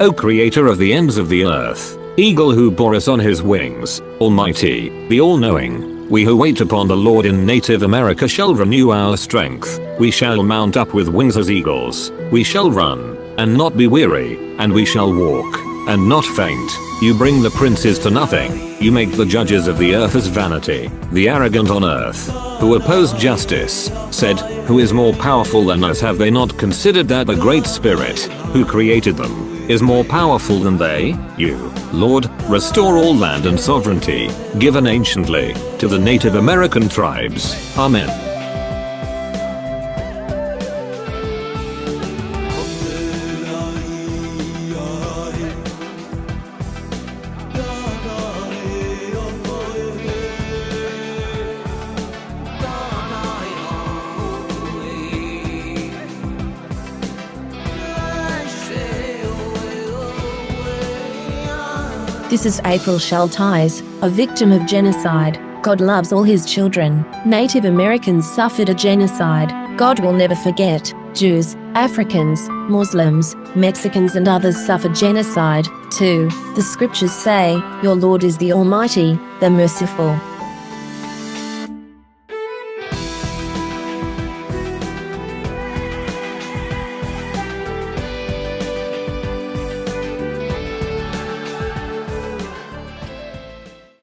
O creator of the ends of the earth, eagle who bore us on his wings, almighty, the all-knowing, we who wait upon the Lord in Native America shall renew our strength, we shall mount up with wings as eagles, we shall run, and not be weary, and we shall walk, and not faint. You bring the princes to nothing, you make the judges of the earth as vanity, the arrogant on earth, who oppose justice, said, who is more powerful than us have they not considered that the great spirit, who created them, is more powerful than they, you, Lord, restore all land and sovereignty, given anciently, to the Native American tribes. Amen. This is April Schulthies, a victim of genocide. God loves all his children. Native Americans suffered a genocide. God will never forget. Jews, Africans, Muslims, Mexicans and others suffered genocide, too. The scriptures say, Your Lord is the Almighty, the Merciful.